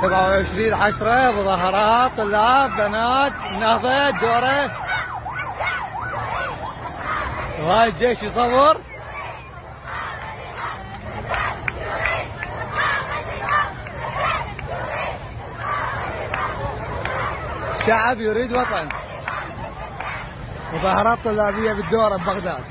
27 10 مظاهرات طلاب بنات نهضة دورة. وهاي الجيش يصور. الشعب يريد وطن. مظاهرات طلابية بالدورة ببغداد.